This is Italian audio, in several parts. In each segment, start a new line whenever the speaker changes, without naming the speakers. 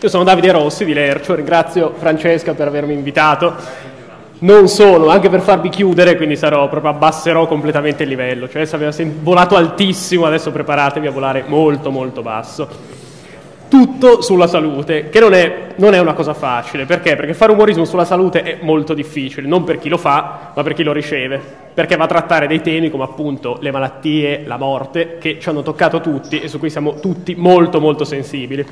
Io sono Davide Rossi di Lercio, ringrazio Francesca per avermi invitato. Non solo, anche per farvi chiudere, quindi sarò, proprio abbasserò completamente il livello. Cioè, se aveva volato altissimo, adesso preparatevi a volare molto molto basso. Tutto sulla salute, che non è, non è una cosa facile. Perché? Perché fare umorismo sulla salute è molto difficile, non per chi lo fa, ma per chi lo riceve. Perché va a trattare dei temi come appunto le malattie, la morte, che ci hanno toccato tutti e su cui siamo tutti molto molto sensibili.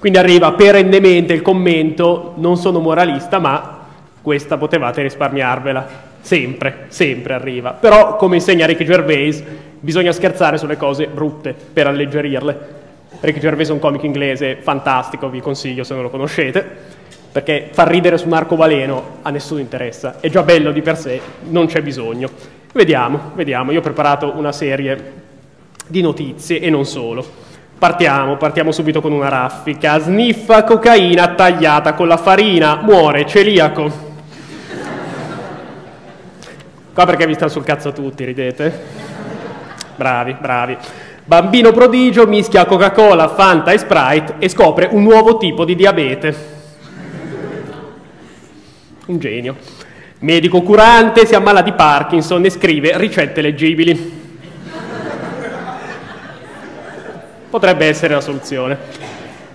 Quindi arriva perennemente il commento, non sono moralista, ma questa potevate risparmiarvela. Sempre, sempre arriva. Però, come insegna Ricky Gervais, bisogna scherzare sulle cose brutte per alleggerirle. Ricky Gervais è un comico inglese fantastico, vi consiglio se non lo conoscete, perché far ridere su un arcobaleno a nessuno interessa. È già bello di per sé, non c'è bisogno. Vediamo, vediamo. Io ho preparato una serie di notizie e non solo. Partiamo, partiamo subito con una raffica. Sniffa cocaina tagliata con la farina, muore celiaco. Qua perché vi stanno sul cazzo tutti, ridete? Bravi, bravi. Bambino prodigio mischia Coca-Cola, Fanta e Sprite e scopre un nuovo tipo di diabete. Un genio. Medico curante si ammala di Parkinson e scrive ricette leggibili. Potrebbe essere la soluzione.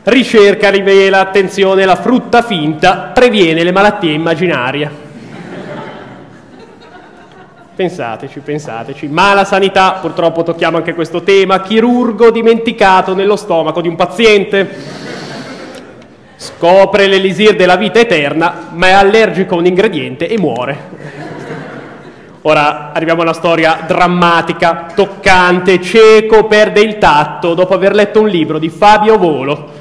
Ricerca rivela, attenzione, la frutta finta previene le malattie immaginarie. Pensateci, pensateci. Mala sanità, purtroppo tocchiamo anche questo tema. Chirurgo dimenticato nello stomaco di un paziente. Scopre l'elisir della vita eterna, ma è allergico a un ingrediente e muore. Ora arriviamo a una storia drammatica, toccante. Cieco perde il tatto dopo aver letto un libro di Fabio Volo.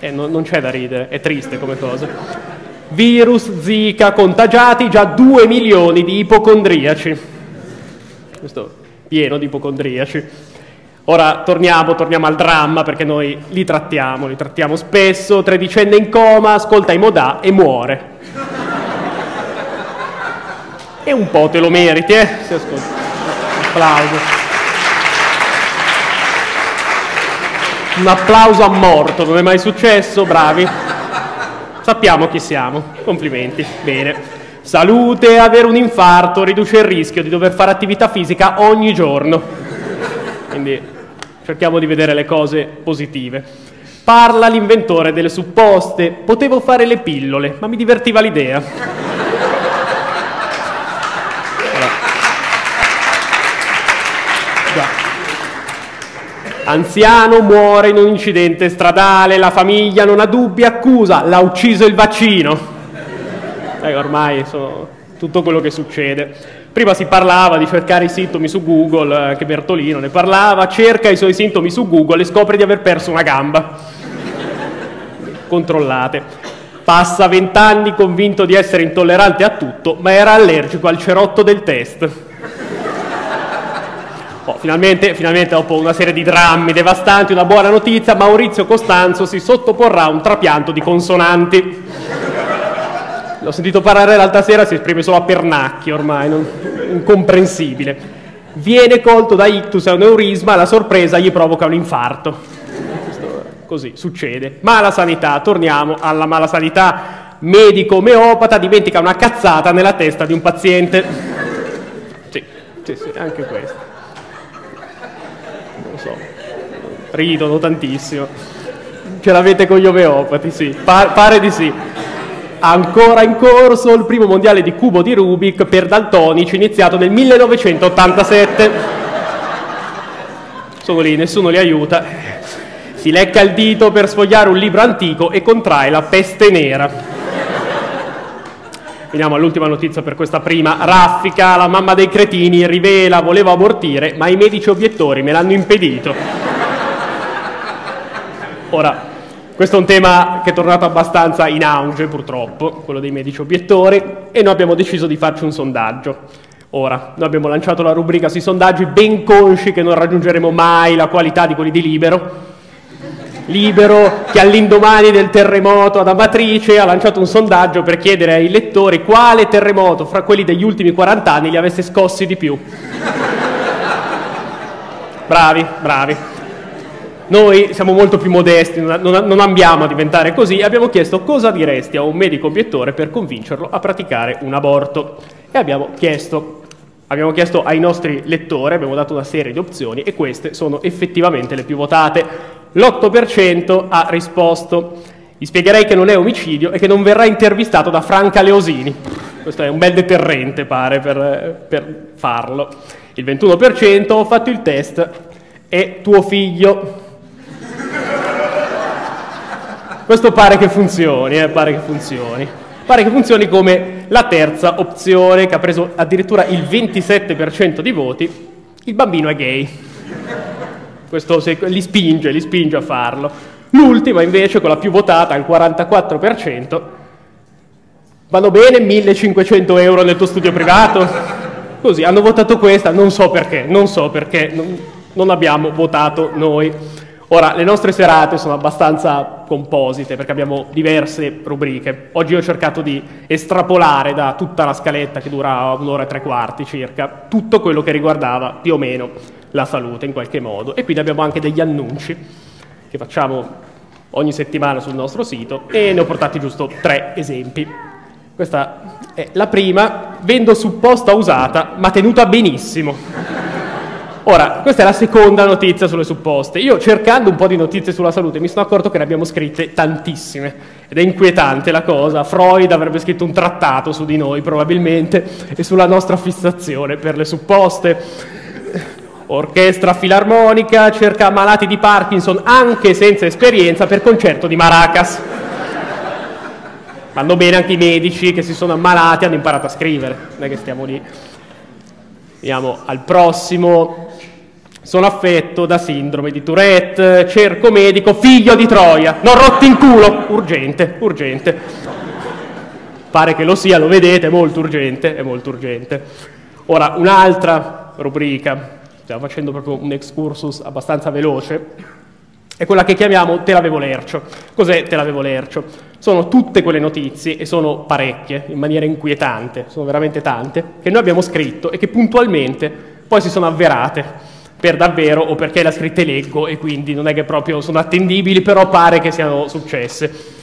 Eh, non, non c'è da ridere, è triste come cosa. Virus Zika, contagiati già 2 milioni di ipocondriaci. Questo pieno di ipocondriaci. Ora torniamo, torniamo al dramma perché noi li trattiamo, li trattiamo spesso. Tredicenne in coma, ascolta i modà e muore. E un po' te lo meriti, eh? Se ascolti. Applauso. Un applauso a morto, non è mai successo? Bravi. Sappiamo chi siamo. Complimenti. Bene. Salute, avere un infarto riduce il rischio di dover fare attività fisica ogni giorno. Quindi cerchiamo di vedere le cose positive. Parla l'inventore delle supposte. Potevo fare le pillole, ma mi divertiva l'idea. Anziano muore in un incidente stradale, la famiglia non ha dubbi, accusa, l'ha ucciso il vaccino. Eh, ormai sono tutto quello che succede. Prima si parlava di cercare i sintomi su Google, eh, che Bertolino ne parlava, cerca i suoi sintomi su Google e scopre di aver perso una gamba. Controllate. Passa vent'anni convinto di essere intollerante a tutto, ma era allergico al cerotto del test. Oh, finalmente, finalmente, dopo una serie di drammi devastanti, una buona notizia, Maurizio Costanzo si sottoporrà a un trapianto di consonanti. L'ho sentito parlare l'altra sera, si esprime solo a pernacchi ormai, non, incomprensibile. Viene colto da ictus e aneurisma, la sorpresa gli provoca un infarto. Così succede. Mala sanità, torniamo alla mala sanità. Medico omeopata dimentica una cazzata nella testa di un paziente. Sì, sì, sì, anche questo so, ridono tantissimo. Ce l'avete con gli omeopati, sì, pa- pare di sì. Ancora in corso il primo mondiale di cubo di Rubik per daltonici iniziato nel 1987. Sono lì, nessuno li aiuta. Si lecca il dito per sfogliare un libro antico e contrae la peste nera. Veniamo all'ultima notizia per questa prima. Raffica, la mamma dei cretini, rivela, voleva abortire, ma i medici obiettori me l'hanno impedito. Ora, questo è un tema che è tornato abbastanza in auge, purtroppo, quello dei medici obiettori, e noi abbiamo deciso di farci un sondaggio. Ora, noi abbiamo lanciato la rubrica sui sondaggi ben consci che non raggiungeremo mai la qualità di quelli di Libero, Libero che all'indomani del terremoto ad Amatrice ha lanciato un sondaggio per chiedere ai lettori quale terremoto fra quelli degli ultimi 40 anni li avesse scossi di più. Bravi, bravi. Noi siamo molto più modesti, non, ambiamo a diventare così, abbiamo chiesto cosa diresti a un medico obiettore per convincerlo a praticare un aborto. E abbiamo chiesto, abbiamo chiesto ai nostri lettori, abbiamo dato una serie di opzioni e queste sono effettivamente le più votate. L'8% ha risposto, vi spiegherei che non è omicidio e che non verrà intervistato da Franca Leosini. Questo è un bel deterrente, pare, per, per farlo. Il 21% ho fatto il test, è tuo figlio. Questo pare che funzioni, eh, pare che funzioni. Pare che funzioni come la terza opzione, che ha preso addirittura il 27% di voti, il bambino è gay. Questo li spinge, li spinge a farlo. L'ultima invece, quella più votata, il 44%, vanno bene 1500 euro nel tuo studio privato? Così, hanno votato questa, non so perché, non so perché, non, non abbiamo votato noi. Ora, le nostre serate sono abbastanza composite perché abbiamo diverse rubriche. Oggi ho cercato di estrapolare da tutta la scaletta che dura un'ora e tre quarti circa, tutto quello che riguardava più o meno la salute in qualche modo. E quindi abbiamo anche degli annunci che facciamo ogni settimana sul nostro sito e ne ho portati giusto tre esempi. Questa è la prima, vendo supposta usata ma tenuta benissimo. Ora, questa è la seconda notizia sulle supposte. Io cercando un po' di notizie sulla salute mi sono accorto che ne abbiamo scritte tantissime ed è inquietante la cosa. Freud avrebbe scritto un trattato su di noi probabilmente e sulla nostra fissazione per le supposte. Orchestra filarmonica cerca malati di Parkinson anche senza esperienza per concerto di maracas. Vanno bene anche i medici che si sono ammalati e hanno imparato a scrivere, non è che stiamo lì. Andiamo al prossimo. Sono affetto da sindrome di Tourette, cerco medico, figlio di Troia, non rotti in culo, urgente, urgente. Pare che lo sia, lo vedete, è molto urgente, è molto urgente. Ora, un'altra rubrica, stiamo facendo proprio un excursus abbastanza veloce, è quella che chiamiamo te l'avevo lercio. Cos'è te l'avevo lercio? Sono tutte quelle notizie, e sono parecchie, in maniera inquietante, sono veramente tante, che noi abbiamo scritto e che puntualmente poi si sono avverate per davvero o perché le ha scritte leggo e quindi non è che proprio sono attendibili, però pare che siano successe.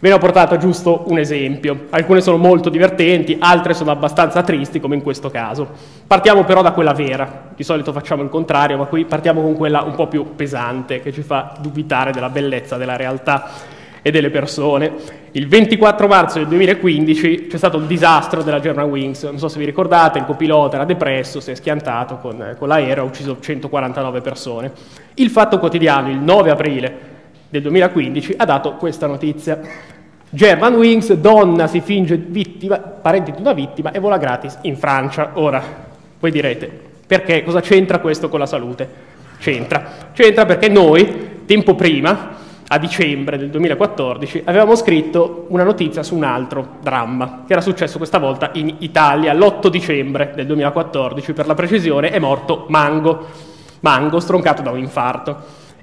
Ve ne ho portato giusto un esempio. Alcune sono molto divertenti, altre sono abbastanza tristi, come in questo caso. Partiamo però da quella vera. Di solito facciamo il contrario, ma qui partiamo con quella un po' più pesante, che ci fa dubitare della bellezza della realtà e delle persone. Il 24 marzo del 2015 c'è stato il disastro della Germanwings, non so se vi ricordate, il copilota era depresso, si è schiantato con, con l'aereo, ha ucciso 149 persone. Il Fatto Quotidiano, il 9 aprile del 2015, ha dato questa notizia. Germanwings, donna si finge vittima, parente di una vittima e vola gratis in Francia. Ora, voi direte, perché? Cosa c'entra questo con la salute? C'entra. C'entra perché noi, tempo prima, a dicembre del 2014 avevamo scritto una notizia su un altro dramma che era successo questa volta in Italia l'8 dicembre del 2014 per la precisione è morto Mango. Mango stroncato da un infarto.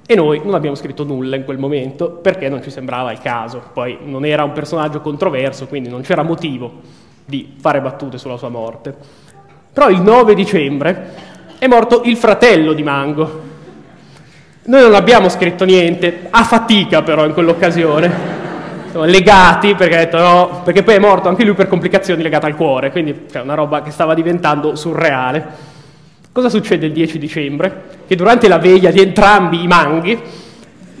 E noi non abbiamo scritto nulla in quel momento perché non ci sembrava il caso. Poi non era un personaggio controverso quindi non c'era motivo di fare battute sulla sua morte. Però il 9 dicembre è morto il fratello di Mango noi non abbiamo scritto niente, a fatica però in quell'occasione, Siamo legati perché, detto, no, perché poi è morto anche lui per complicazioni legate al cuore, quindi cioè, una roba che stava diventando surreale. Cosa succede il 10 dicembre? Che durante la veglia di entrambi i manghi,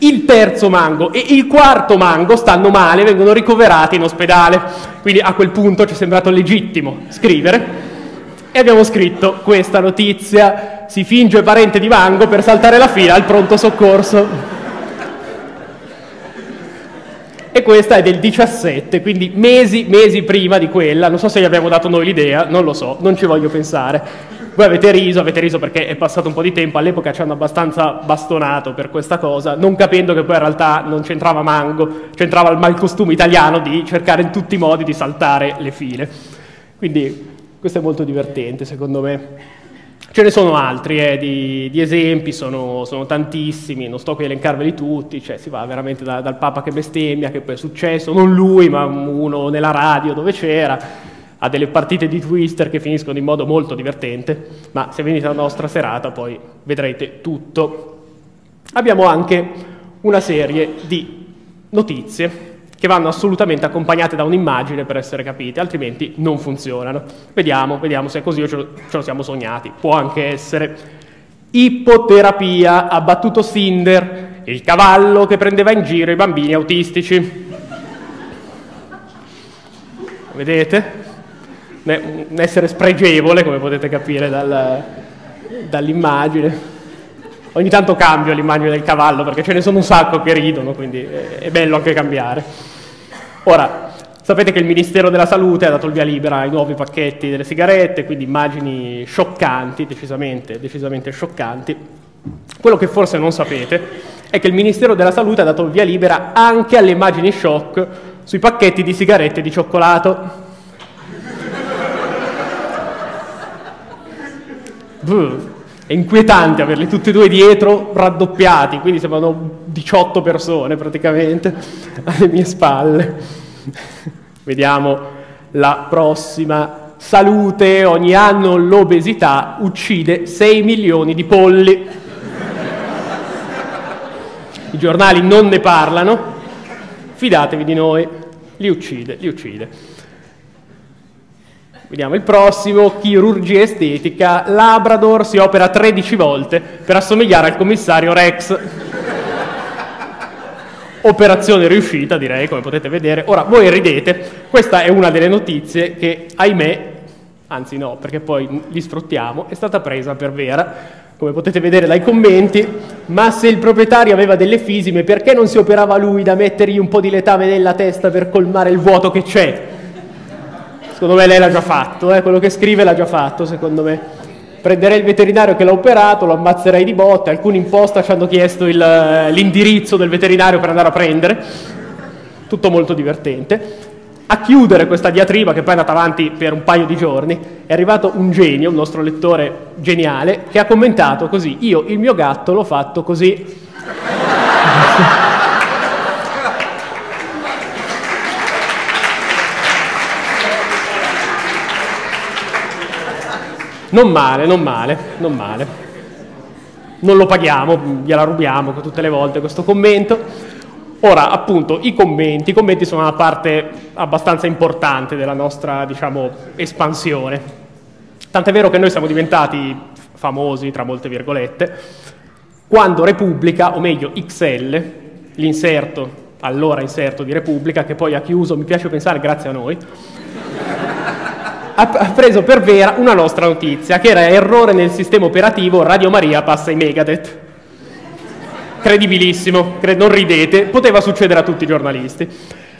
il terzo mango e il quarto mango stanno male, vengono ricoverati in ospedale. Quindi a quel punto ci è sembrato legittimo scrivere e abbiamo scritto questa notizia, si finge parente di Mango per saltare la fila al pronto soccorso. E questa è del 17, quindi mesi, mesi prima di quella, non so se gli abbiamo dato noi l'idea, non lo so, non ci voglio pensare. Voi avete riso, avete riso perché è passato un po' di tempo, all'epoca ci hanno abbastanza bastonato per questa cosa, non capendo che poi in realtà non c'entrava Mango, c'entrava il malcostume italiano di cercare in tutti i modi di saltare le file. Quindi questo è molto divertente secondo me. Ce ne sono altri eh, di, di, esempi, sono, sono, tantissimi, non sto qui a elencarveli tutti, cioè si va veramente da, dal Papa che bestemmia, che poi è successo, non lui, ma uno nella radio dove c'era, a delle partite di twister che finiscono in modo molto divertente, ma se venite alla nostra serata poi vedrete tutto. abbiamo anche una serie di notizie che vanno assolutamente accompagnate da un'immagine per essere capite, altrimenti non funzionano. Vediamo, vediamo se è così o ce lo, ce lo siamo sognati. Può anche essere ipoterapia, ha battuto Cinder, il cavallo che prendeva in giro i bambini autistici. Vedete? Un essere spregevole, come potete capire dal, dall'immagine. Ogni tanto cambio l'immagine del cavallo perché ce ne sono un sacco che ridono, quindi è bello anche cambiare. Ora, sapete che il Ministero della Salute ha dato il via libera ai nuovi pacchetti delle sigarette, quindi immagini scioccanti, decisamente, decisamente scioccanti. Quello che forse non sapete è che il Ministero della Salute ha dato il via libera anche alle immagini shock sui pacchetti di sigarette di cioccolato. Buh. È inquietante averli tutti e due dietro, raddoppiati, quindi sembrano 18 persone praticamente alle mie spalle. Vediamo la prossima. Salute, ogni anno l'obesità uccide 6 milioni di polli. I giornali non ne parlano, fidatevi di noi, li uccide, li uccide. Vediamo il prossimo, chirurgia estetica, Labrador si opera 13 volte per assomigliare al commissario Rex. Operazione riuscita, direi, come potete vedere. Ora, voi ridete, questa è una delle notizie che, ahimè, anzi no, perché poi li sfruttiamo, è stata presa per vera, come potete vedere dai commenti, ma se il proprietario aveva delle fisime, perché non si operava lui da mettergli un po' di letame nella testa per colmare il vuoto che c'è? Secondo me lei l'ha già fatto, eh? quello che scrive l'ha già fatto, secondo me. Prenderei il veterinario che l'ha operato, lo ammazzerei di botte, alcuni in posta ci hanno chiesto il, l'indirizzo del veterinario per andare a prendere, tutto molto divertente. A chiudere questa diatriba che poi è andata avanti per un paio di giorni, è arrivato un genio, un nostro lettore geniale, che ha commentato così, io il mio gatto l'ho fatto così. Non male, non male, non male. Non lo paghiamo, gliela rubiamo tutte le volte questo commento. Ora, appunto, i commenti, i commenti sono una parte abbastanza importante della nostra, diciamo, espansione. Tant'è vero che noi siamo diventati famosi, tra molte virgolette, quando Repubblica, o meglio XL, l'inserto, allora inserto di Repubblica, che poi ha chiuso, mi piace pensare, grazie a noi, ha preso per vera una nostra notizia, che era errore nel sistema operativo Radio Maria passa i Megadeth. Credibilissimo, non ridete, poteva succedere a tutti i giornalisti.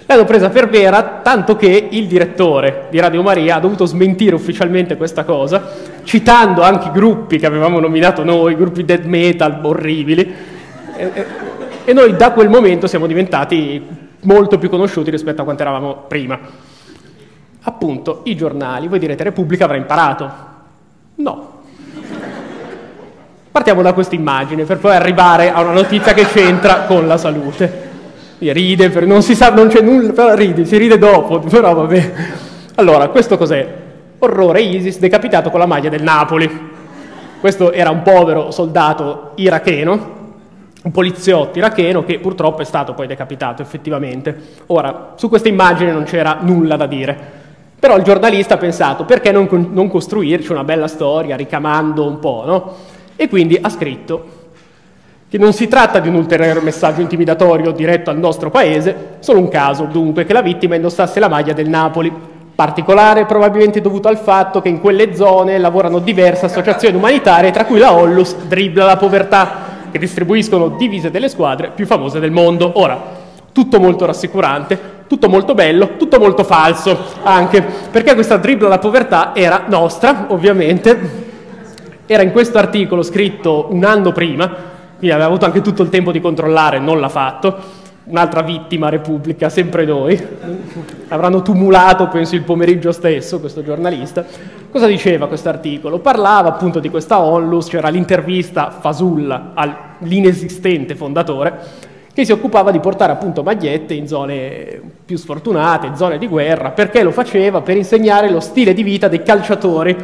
L'hanno presa per vera, tanto che il direttore di Radio Maria ha dovuto smentire ufficialmente questa cosa, citando anche i gruppi che avevamo nominato noi, gruppi dead metal orribili, e, e noi da quel momento siamo diventati molto più conosciuti rispetto a quanto eravamo prima appunto i giornali. Voi direte Repubblica avrà imparato. No. Partiamo da questa immagine per poi arrivare a una notizia che c'entra con la salute. E ride, non si sa, non c'è nulla, però ride, si ride dopo, però vabbè. Allora, questo cos'è? Orrore ISIS decapitato con la maglia del Napoli. Questo era un povero soldato iracheno, un poliziotto iracheno che purtroppo è stato poi decapitato effettivamente. Ora, su questa immagine non c'era nulla da dire. Però il giornalista ha pensato perché non, non costruirci una bella storia ricamando un po', no? E quindi ha scritto che non si tratta di un ulteriore messaggio intimidatorio diretto al nostro paese, solo un caso dunque che la vittima indossasse la maglia del Napoli, particolare probabilmente dovuto al fatto che in quelle zone lavorano diverse associazioni umanitarie, tra cui la Ollus Dribbla la Povertà, che distribuiscono divise delle squadre più famose del mondo. Ora, tutto molto rassicurante, tutto molto bello, tutto molto falso anche, perché questa dribbla alla povertà era nostra, ovviamente, era in questo articolo scritto un anno prima, quindi aveva avuto anche tutto il tempo di controllare, non l'ha fatto, un'altra vittima Repubblica, sempre noi, avranno tumulato penso il pomeriggio stesso questo giornalista. Cosa diceva questo articolo? Parlava appunto di questa onlus, c'era l'intervista fasulla all'inesistente fondatore, che si occupava di portare appunto magliette in zone più sfortunate, zone di guerra, perché lo faceva per insegnare lo stile di vita dei calciatori.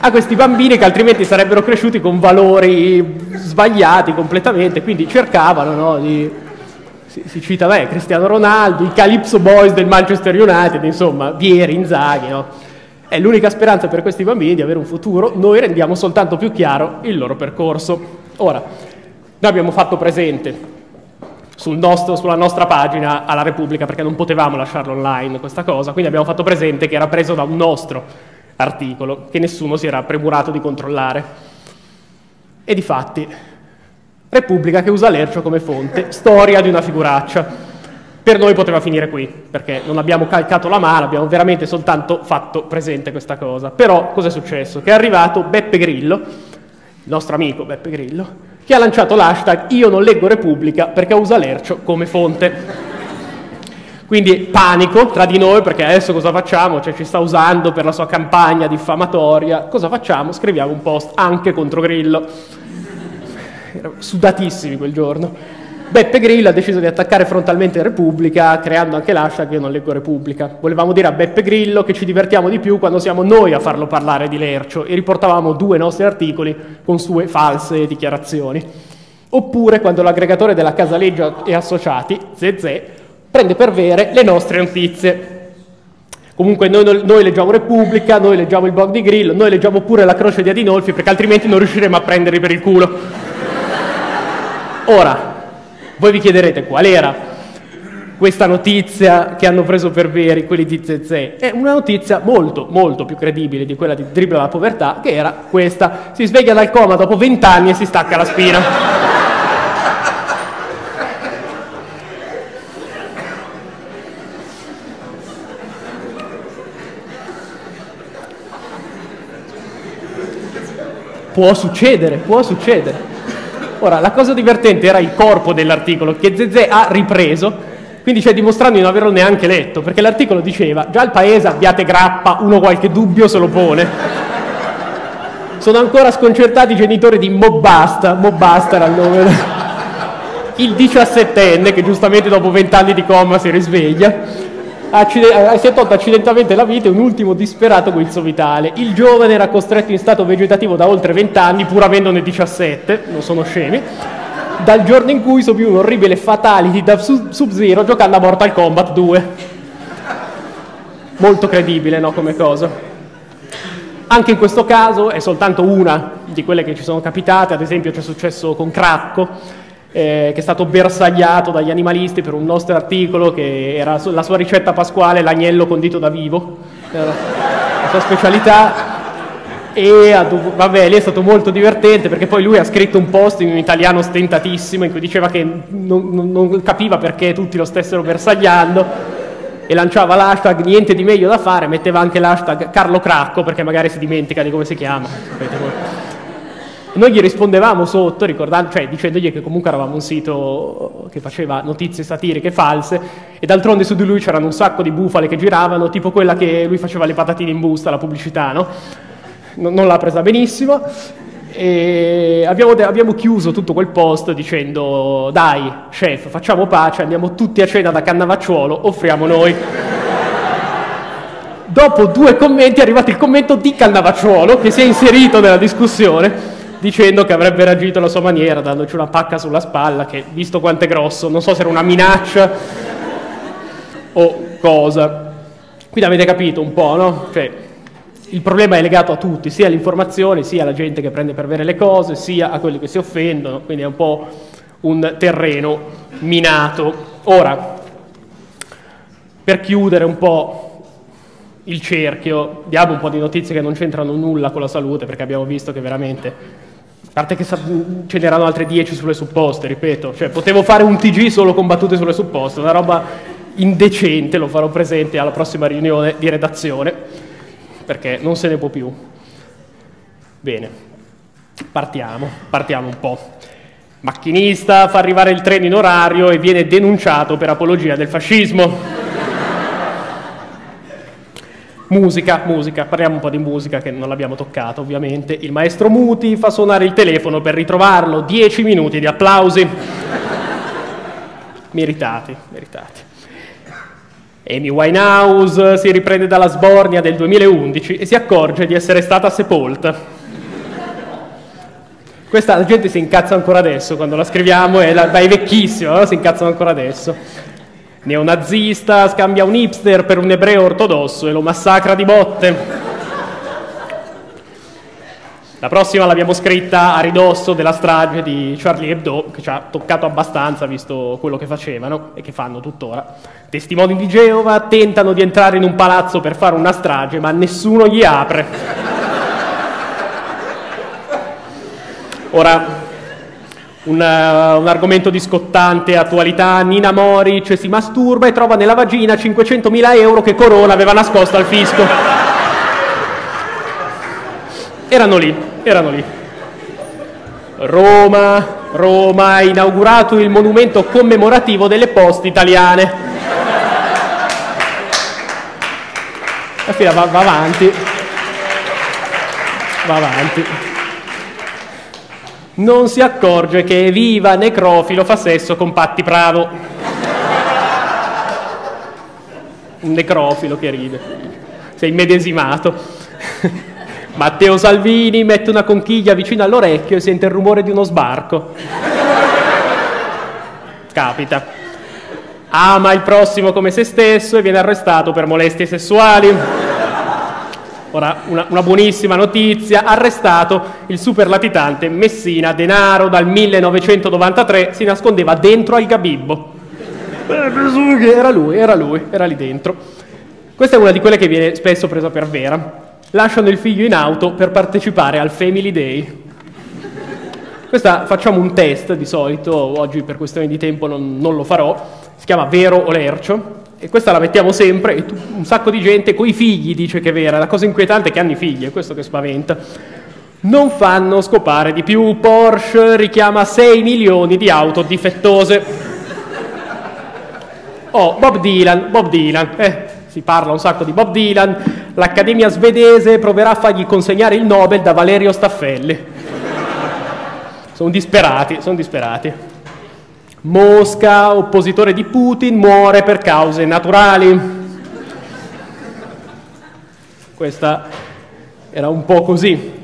a questi bambini che altrimenti sarebbero cresciuti con valori sbagliati completamente, quindi cercavano no, di, si, si, cita beh, Cristiano Ronaldo, i Calypso Boys del Manchester United, insomma, Vieri, Inzaghi, no? È l'unica speranza per questi bambini di avere un futuro, noi rendiamo soltanto più chiaro il loro percorso. Ora, noi abbiamo fatto presente sul nostro, sulla nostra pagina alla Repubblica, perché non potevamo lasciarlo online questa cosa, quindi abbiamo fatto presente che era preso da un nostro articolo che nessuno si era premurato di controllare. E di fatti, Repubblica che usa Lercio come fonte, storia di una figuraccia. Per noi poteva finire qui, perché non abbiamo calcato la mano, abbiamo veramente soltanto fatto presente questa cosa. Però cosa è successo? Che è arrivato Beppe Grillo, il nostro amico Beppe Grillo, che ha lanciato l'hashtag Io non leggo Repubblica perché usa Lercio come fonte. Quindi panico tra di noi perché adesso cosa facciamo? Cioè ci sta usando per la sua campagna diffamatoria. Cosa facciamo? Scriviamo un post anche contro Grillo. Sudatissimi quel giorno. Beppe Grillo ha deciso di attaccare frontalmente Repubblica, creando anche l'hashtag Io non leggo Repubblica. Volevamo dire a Beppe Grillo che ci divertiamo di più quando siamo noi a farlo parlare di Lercio e riportavamo due nostri articoli con sue false dichiarazioni. Oppure quando l'aggregatore della Casaleggio e Associati, Zezé, prende per vere le nostre notizie. Comunque noi, noi, leggiamo Repubblica, noi leggiamo il blog di Grillo, noi leggiamo pure la croce di Adinolfi perché altrimenti non riusciremo a prenderli per il culo. Ora, voi vi chiederete qual era questa notizia che hanno preso per veri quelli di Zezé. È una notizia molto, molto più credibile di quella di Dribbla la povertà, che era questa. Si sveglia dal coma dopo vent'anni e si stacca la spina. Può succedere, può succedere. Ora, la cosa divertente era il corpo dell'articolo che Zezé ha ripreso, quindi cioè dimostrando di non averlo neanche letto, perché l'articolo diceva già al paese abbiate grappa, uno qualche dubbio se lo pone. Sono ancora sconcertati i genitori di Mobasta, Mobasta era il nome. Il diciassettenne che giustamente dopo vent'anni di coma si risveglia si è tolto accidentalmente la vita e un ultimo disperato guizzo vitale. Il giovane era costretto in stato vegetativo da oltre 20 anni, pur avendone 17, non sono scemi, dal giorno in cui subì un orribile fatality da Sub-Zero giocando a Mortal Kombat 2. Molto credibile, no, come cosa. Anche in questo caso è soltanto una di quelle che ci sono capitate, ad esempio c'è successo con Cracco, eh, che è stato bersagliato dagli animalisti per un nostro articolo che era la sua ricetta pasquale, l'agnello condito da vivo, la sua specialità. E vabbè, lì è stato molto divertente perché poi lui ha scritto un post in un italiano stentatissimo in cui diceva che non, non, non capiva perché tutti lo stessero bersagliando e lanciava l'hashtag niente di meglio da fare, metteva anche l'hashtag Carlo Cracco perché magari si dimentica di come si chiama. Noi gli rispondevamo sotto, cioè, dicendogli che comunque eravamo un sito che faceva notizie satiriche false e d'altronde su di lui c'erano un sacco di bufale che giravano, tipo quella che lui faceva le patatine in busta, la pubblicità, no? non, non l'ha presa benissimo. E abbiamo, abbiamo, chiuso tutto quel post dicendo dai chef facciamo pace andiamo tutti a cena da Cannavacciuolo offriamo noi dopo due commenti è arrivato il commento di Cannavacciuolo che si è inserito nella discussione dicendo che avrebbe reagito alla sua maniera, dandoci una pacca sulla spalla, che visto quanto è grosso, non so se era una minaccia o cosa. Quindi avete capito un po', no? Cioè, il problema è legato a tutti, sia all'informazione, sia alla gente che prende per vere le cose, sia a quelli che si offendono, quindi è un po' un terreno minato. Ora, per chiudere un po' il cerchio, diamo un po' di notizie che non c'entrano nulla con la salute, perché abbiamo visto che veramente a parte che ce n'erano altre 10 sulle supposte, ripeto, cioè potevo fare un TG solo con battute sulle supposte, una roba indecente, lo farò presente alla prossima riunione di redazione, perché non se ne può più. Bene, partiamo, partiamo un po'. Macchinista fa arrivare il treno in orario e viene denunciato per apologia del fascismo. Musica, musica, parliamo un po' di musica che non l'abbiamo toccata ovviamente. Il maestro Muti fa suonare il telefono per ritrovarlo, 10 minuti di applausi. meritati, meritati. Amy Winehouse si riprende dalla sbornia del 2011 e si accorge di essere stata sepolta. Questa la gente si incazza ancora adesso quando la scriviamo, e la, è vecchissima, no? si incazzano ancora adesso. Neonazista scambia un hipster per un ebreo ortodosso e lo massacra di botte. La prossima l'abbiamo scritta a ridosso della strage di Charlie Hebdo, che ci ha toccato abbastanza visto quello che facevano e che fanno tuttora. Testimoni di Geova tentano di entrare in un palazzo per fare una strage, ma nessuno gli apre. Ora, un, uh, un, argomento di scottante attualità, Nina Mori cioè, si masturba e trova nella vagina 500.000 euro che Corona aveva nascosto al fisco. Erano lì erano lì. Roma, Roma ha inaugurato il monumento commemorativo delle poste italiane. La fila va, va avanti, va avanti. Non si accorge che viva necrofilo fa sesso con Patti Pravo. Un necrofilo che ride. Sei immedesimato. Matteo Salvini mette una conchiglia vicino all'orecchio e sente il rumore di uno sbarco. Capita. Ama il prossimo come se stesso e viene arrestato per molestie sessuali. Ora, una, una, buonissima notizia, arrestato il superlatitante Messina Denaro dal 1993, si nascondeva dentro al Gabibbo. Eh, era lui, era lui, era lì dentro. Questa è una di quelle che viene spesso presa per vera lasciano il figlio in auto per partecipare al Family Day. Questa facciamo un test di solito, oggi per questioni di tempo non, non lo farò, si chiama vero o lercio e questa la mettiamo sempre e un sacco di gente coi figli dice che è vera, la cosa inquietante è che hanno i figli, è questo che spaventa. Non fanno scopare di più, Porsche richiama 6 milioni di auto difettose. Oh, Bob Dylan, Bob Dylan, eh, si parla un sacco di Bob Dylan, l'Accademia svedese proverà a fargli consegnare il Nobel da Valerio Staffelli. sono disperati, sono disperati. Mosca, oppositore di Putin, muore per cause naturali. Questa era un po' così.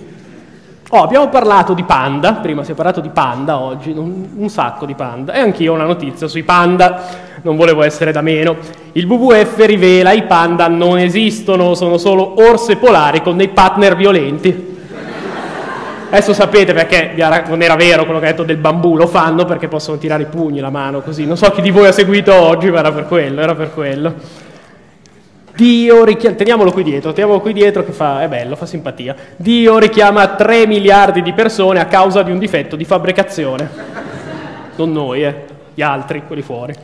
Oh, abbiamo parlato di panda, prima si è parlato di panda oggi, un, un, sacco di panda, e anch'io ho una notizia sui panda, non volevo essere da meno. Il WWF rivela i panda non esistono, sono solo orse polari con dei partner violenti. Adesso sapete perché non era vero quello che ha detto del bambù, lo fanno perché possono tirare i pugni, la mano, così. Non so chi di voi ha seguito oggi, ma era per quello, era per quello. Dio richiama, teniamolo qui dietro, teniamolo qui dietro che fa, è bello, fa simpatia. Dio richiama 3 miliardi di persone a causa di un difetto di fabbricazione. Non noi, eh, gli altri, quelli fuori.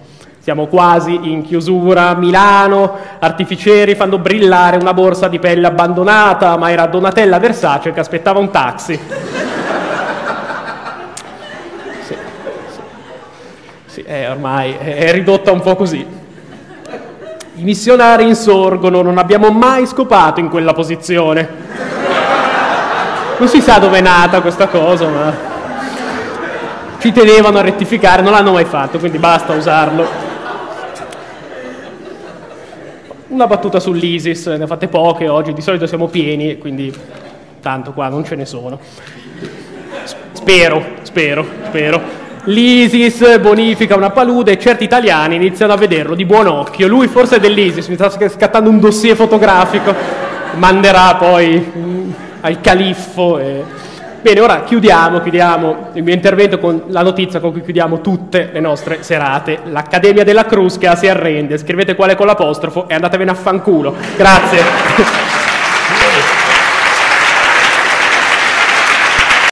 Siamo quasi in chiusura. Milano, artificieri fanno brillare una borsa di pelle abbandonata, ma era Donatella Versace che aspettava un taxi. Sì, sì. sì eh, ormai è ridotta un po' così. I missionari insorgono, non abbiamo mai scopato in quella posizione. Non si sa dove è nata questa cosa, ma ci tenevano a rettificare, non l'hanno mai fatto, quindi basta usarlo. Una battuta sull'ISIS, ne fate poche oggi, di solito siamo pieni, quindi tanto qua non ce ne sono. Spero, spero, spero l'ISIS bonifica una palude e certi italiani iniziano a vederlo di buon occhio. Lui forse è dell'ISIS, mi sta scattando un dossier fotografico, manderà poi mm, al califfo. E... Bene, ora chiudiamo, chiudiamo il mio intervento con la notizia con cui chiudiamo tutte le nostre serate. L'Accademia della Crusca si arrende, scrivete quale con l'apostrofo e andatevene a fanculo. Grazie.